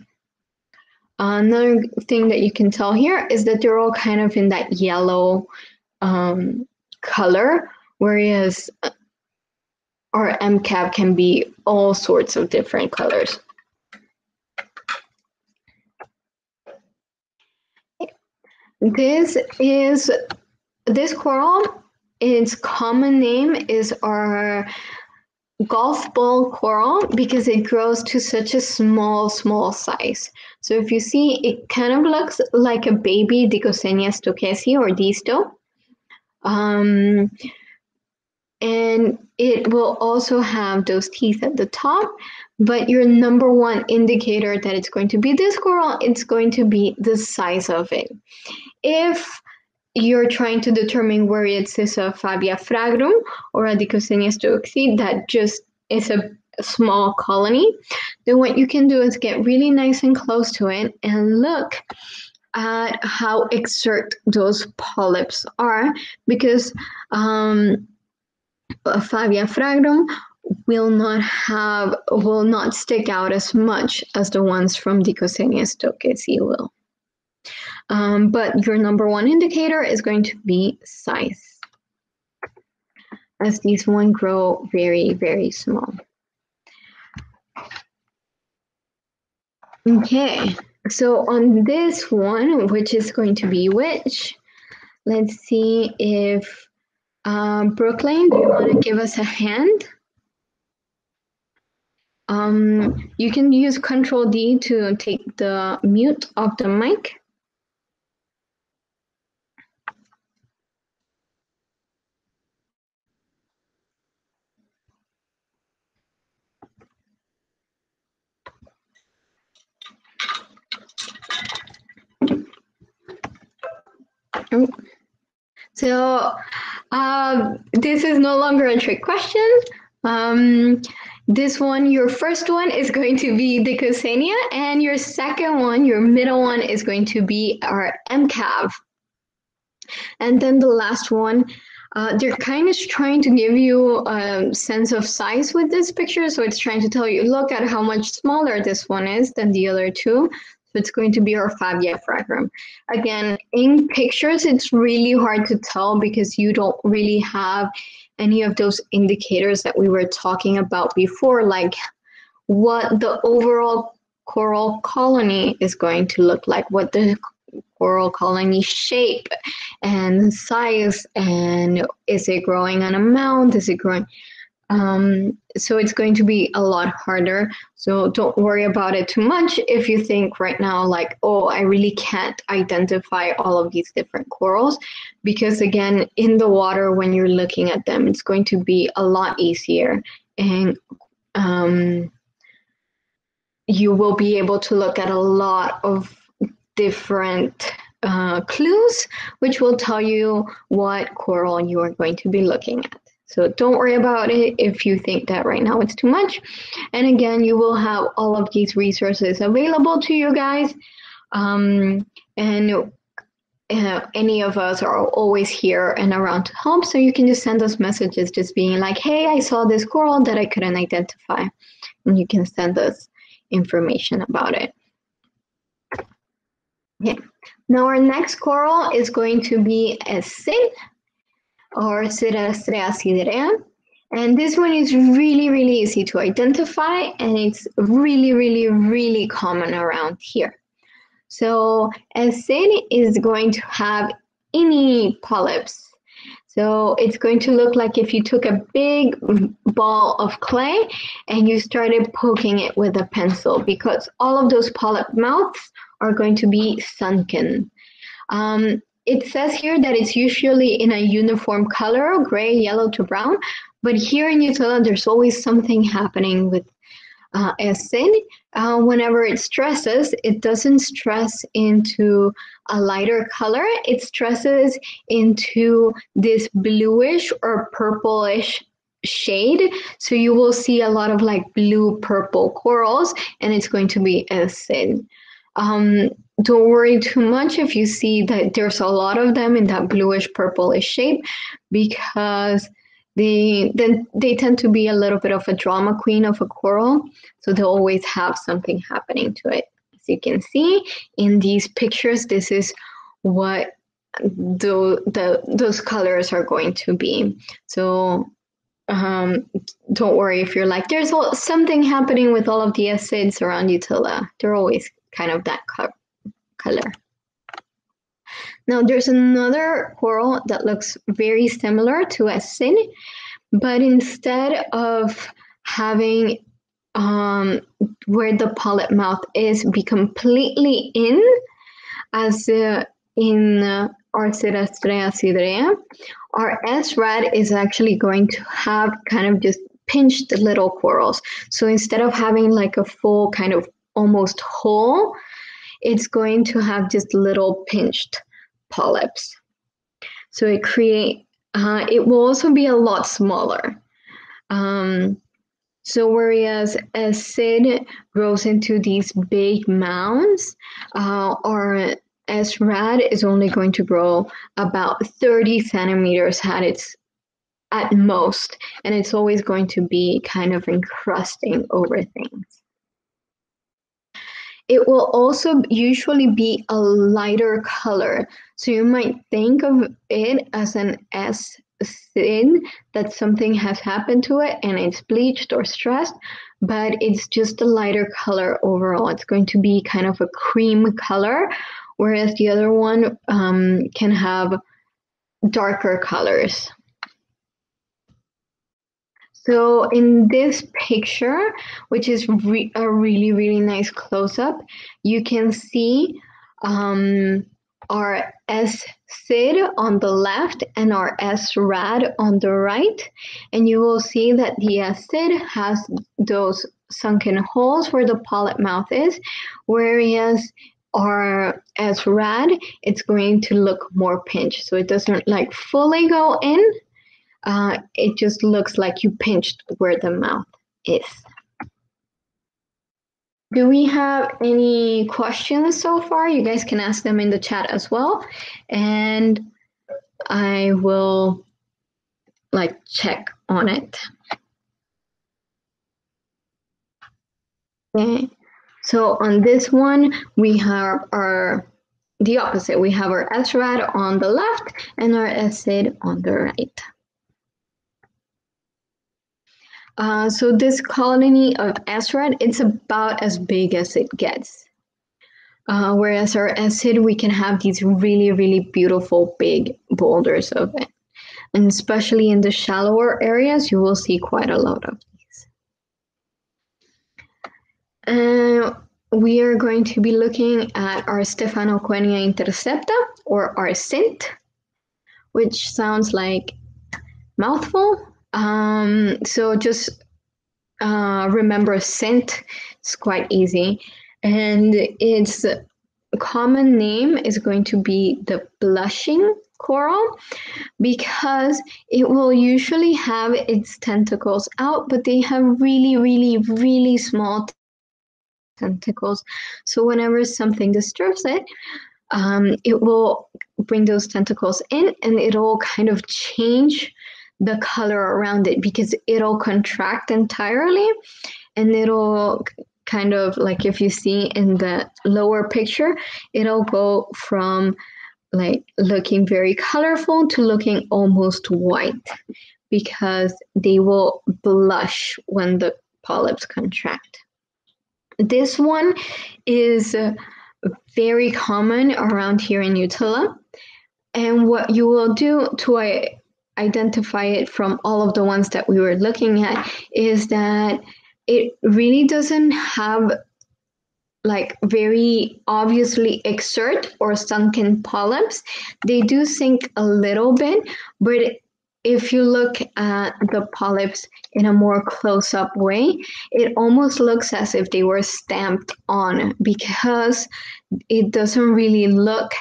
Another thing that you can tell here is that they're all kind of in that yellow um, color, whereas uh, our MCAV can be all sorts of different colors. This is this coral. Its common name is our golf ball coral because it grows to such a small, small size. So if you see, it kind of looks like a baby Dichocoenia stokesii or DSTO. Um, and it will also have those teeth at the top. But your number one indicator that it's going to be this coral, it's going to be the size of it. If you're trying to determine where it is a Favia fragum or a Dichocoenia stokesii that just is a, small colony, then what you can do is get really nice and close to it and look at how exert those polyps are because um, Favia fragum will not have will not stick out as much as the ones from Dichocoenia stokesii will. Um, but your number one indicator is going to be size, as these one grow very, very small. Okay, so on this one, which is going to be which, let's see if um, Brooklyn, do you want to give us a hand? Um, you can use Control D to take the mute of the mic. So uh, this is no longer a trick question. Um, this one, your first one is going to be Dichocoenia, and your second one, your middle one, is going to be our MCAV. And then the last one, uh, they're kind of trying to give you a sense of size with this picture. So it's trying to tell you, look at how much smaller this one is than the other two. So it's going to be our Favia fragum. Again, in pictures, it's really hard to tell because you don't really have any of those indicators that we were talking about before, like what the overall coral colony is going to look like, what the coral colony shape and size, and is it growing on a mound? Is it growing? Um, so it's going to be a lot harder. So don't worry about it too much if you think right now, like, oh, I really can't identify all of these different corals. Because again, in the water, when you're looking at them, it's going to be a lot easier. And um, you will be able to look at a lot of different uh, clues, which will tell you what coral you are going to be looking at. So don't worry about it if you think that right now it's too much. And again, you will have all of these resources available to you guys. Um, and uh, any of us are always here and around to help. So you can just send us messages just being like, hey, I saw this coral that I couldn't identify. And you can send us information about it. Yeah. Now our next coral is going to be a sin or Siderastrea siderea. And this one is really, really easy to identify and it's really, really, really common around here. So SN is going to have any polyps. So it's going to look like if you took a big ball of clay and you started poking it with a pencil because all of those polyp mouths are going to be sunken. Um, it says here that it's usually in a uniform color, gray, yellow to brown. But here in New Zealand, there's always something happening with uh. Uh, whenever it stresses, it doesn't stress into a lighter color. It stresses into this bluish or purplish shade. So you will see a lot of like blue purple corals and it's going to be SN. Um, don't worry too much if you see that there's a lot of them in that bluish purplish shape because they then they tend to be a little bit of a drama queen of a coral. So they'll always have something happening to it. As you can see in these pictures this is what the, the those colors are going to be. So um, don't worry if you're like there's something happening with all of the SSIDs around Utila. They're always kind of that color color. Now, there's another coral that looks very similar to a sin, but instead of having um, where the polyp mouth is be completely in, as uh, in uh, our Siderastrea siderea, our S-rad is actually going to have kind of just pinched little corals. So instead of having like a full kind of almost whole, it's going to have just little pinched polyps. So it create uh, it will also be a lot smaller. Um, so whereas SSID grows into these big mounds, uh, our SRAD is only going to grow about 30 centimeters at its at most, and it's always going to be kind of encrusting over things. It will also usually be a lighter color. So you might think of it as an S thin that something has happened to it and it's bleached or stressed, but it's just a lighter color overall. It's going to be kind of a cream color, whereas the other one um, can have darker colors. So in this picture, which is re a really, really nice close-up, you can see um, our SSID on the left and our SRAD on the right. And you will see that the SSID has those sunken holes where the polyp mouth is, whereas our SRAD, it's going to look more pinched. So it doesn't like fully go in, uh, it just looks like you pinched where the mouth is. Do we have any questions so far? You guys can ask them in the chat as well. And I will like check on it. Okay. So on this one, we have our the opposite. We have our SRAD on the left and our SSID on the right. Uh, so this colony of SRAD, it's about as big as it gets. Uh, whereas our SSID, we can have these really, really beautiful big boulders of it. And especially in the shallower areas, you will see quite a lot of these. We are going to be looking at our Stephanocoenia intercepta, or our SINT, which sounds like mouthful, um, so just uh, remember SINT. It's quite easy. And its common name is going to be the blushing coral because it will usually have its tentacles out, but they have really, really, really small tentacles. So whenever something disturbs it, um, it will bring those tentacles in and it'll kind of change the color around it because it'll contract entirely and it'll kind of like if you see in the lower picture it'll go from like looking very colorful to looking almost white because they will blush when the polyps contract this one is very common around here in Utila. And what you will do to identify it from all of the ones that we were looking at is that it really doesn't have like very obviously exert or sunken polyps. They do sink a little bit, but if you look at the polyps in a more close up way, it almost looks as if they were stamped on because it doesn't really look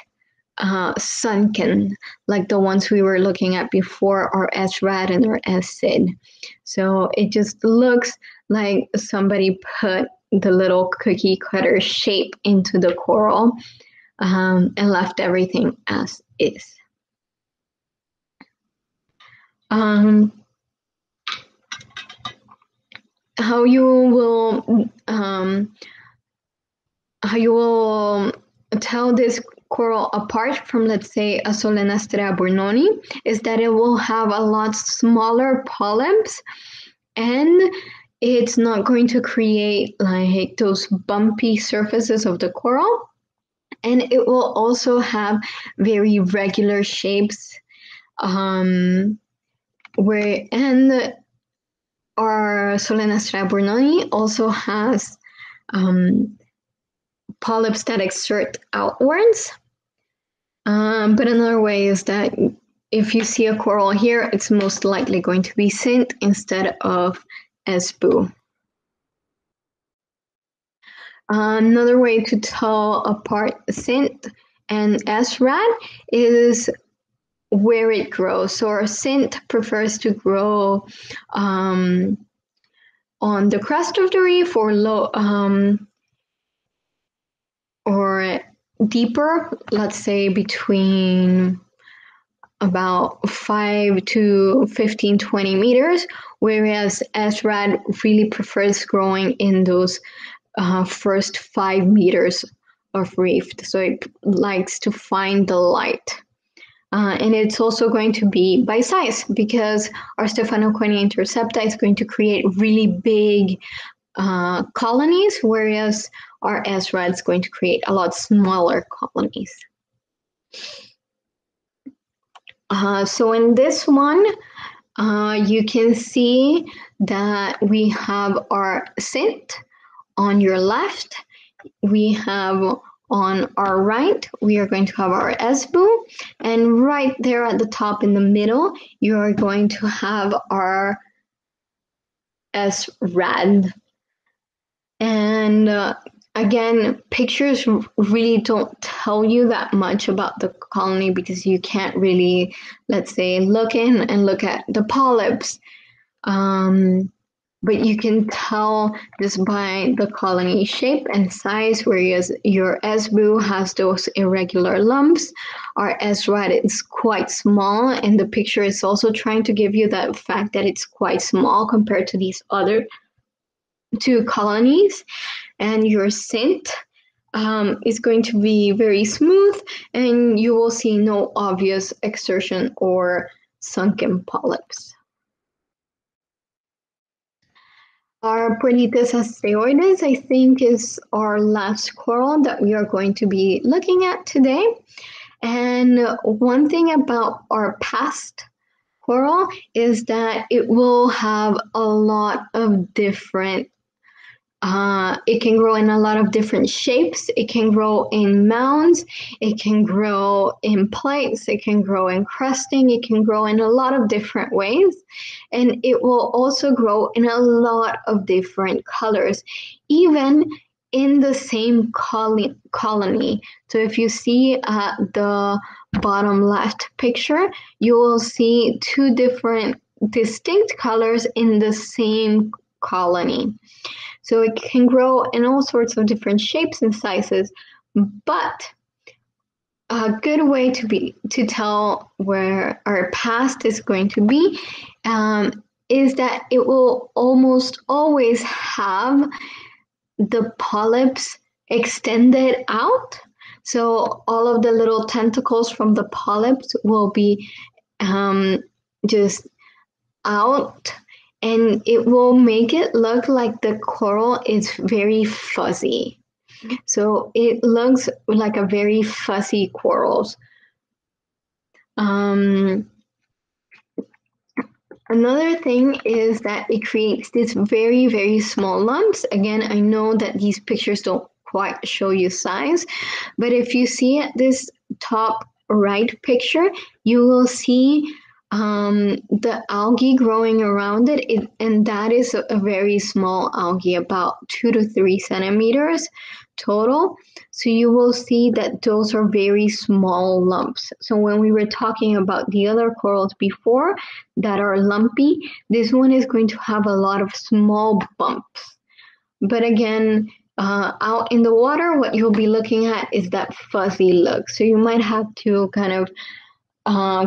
uh, sunken, like the ones we were looking at before, or SRAD and or SSID. So it just looks like somebody put the little cookie cutter shape into the coral um, and left everything as is. Um, how you will um, how you will tell this coral apart from, let's say, a Solenastrea bournoni is that it will have a lot smaller polyps and it's not going to create like those bumpy surfaces of the coral. and it will also have very regular shapes um, where and our Solenastrea bournoni also has um, polyps that exert outwards. Um, but another way is that if you see a coral here, it's most likely going to be SINT instead of SBU. Another way to tell apart SINT and SRAD is where it grows. So our SINT prefers to grow um, on the crest of the reef or low um, or deeper, let's say between about 5 to 15, 20 meters, whereas SRAD really prefers growing in those uh, first five meters of reef. So it likes to find the light. Uh, and it's also going to be by size because our Stephanocoenia intercepta is going to create really big uh, colonies, whereas our SRAD is going to create a lot smaller colonies. Uh, so in this one, uh, you can see that we have our SINT on your left. We have on our right, we are going to have our SBU. And right there at the top in the middle, you are going to have our SRAD. And uh, again, pictures really don't tell you that much about the colony because you can't really, let's say, look in and look at the polyps. Um, but you can tell just by the colony shape and size, whereas your SBU has those irregular lumps. Our SRAD is quite small, and the picture is also trying to give you that fact that it's quite small compared to these other two colonies and your SINT um, is going to be very smooth and you will see no obvious exertion or sunken polyps. Our Porites astreoides, I think, is our last coral that we are going to be looking at today. And one thing about our past coral is that it will have a lot of different uh, it can grow in a lot of different shapes. It can grow in mounds. It can grow in plates. It can grow in crusting. It can grow in a lot of different ways. And it will also grow in a lot of different colors, even in the same colony. So if you see uh, the bottom left picture, you will see two different distinct colors in the same colony. So it can grow in all sorts of different shapes and sizes, but a good way to be to tell where our past is going to be um, is that it will almost always have the polyps extended out. So all of the little tentacles from the polyps will be um, just out and it will make it look like the coral is very fuzzy. So it looks like a very fuzzy corals. Um, another thing is that it creates these very, very small lumps. Again, I know that these pictures don't quite show you size, but if you see at this top right picture, you will see um, the algae growing around it, it and that is a, a, very small algae, about two to three centimeters total. So you will see that those are very small lumps. So when we were talking about the other corals before that are lumpy, this one is going to have a lot of small bumps. But again, uh, out in the water, what you'll be looking at is that fuzzy look. So you might have to kind of uh,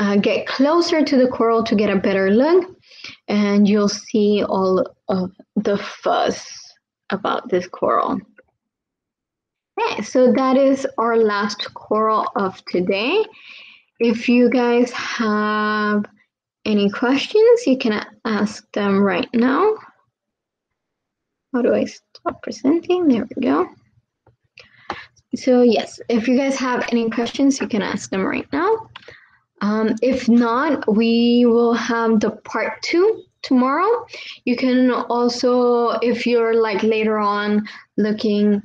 uh, get closer to the coral to get a better look and you'll see all of the fuss about this coral. Okay, so that is our last coral of today. If you guys have any questions, you can ask them right now. How do I stop presenting? There we go. so yes, if you guys have any questions, you can ask them right now. Um, if not, we will have the part two tomorrow. You can also, if you're like later on looking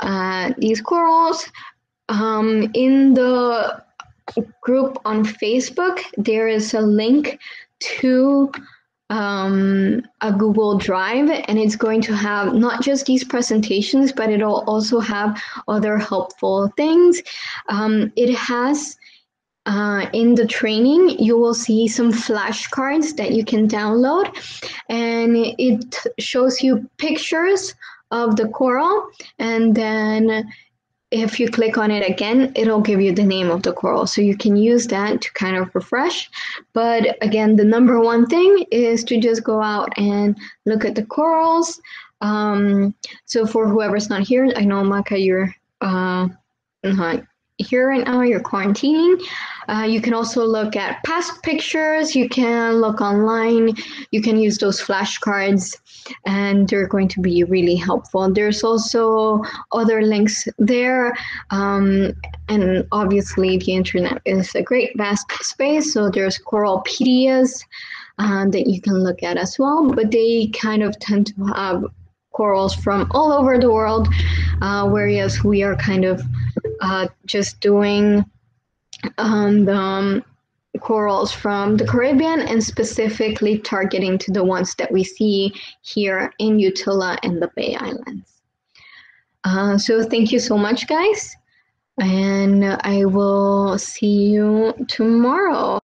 at these corals, um, in the group on Facebook, there is a link to um, a Google Drive, and it's going to have not just these presentations, but it'll also have other helpful things. Um, it has uh, in the training, you will see some flashcards that you can download, and it shows you pictures of the coral, and then if you click on it again, it'll give you the name of the coral. So you can use that to kind of refresh. But again, the number one thing is to just go out and look at the corals. Um, so for whoever's not here, I know Maka, you're uh, not here right now, you're quarantining. Uh, you can also look at past pictures. You can look online. You can use those flashcards, and they're going to be really helpful. There's also other links there. Um, and obviously, the internet is a great, vast space. So there's Coralpedias uh, that you can look at as well, but they kind of tend to have corals from all over the world, uh, whereas we are kind of uh, just doing um, the um, corals from the Caribbean and specifically targeting to the ones that we see here in Utila and the Bay Islands. Uh, so thank you so much, guys. And I will see you tomorrow.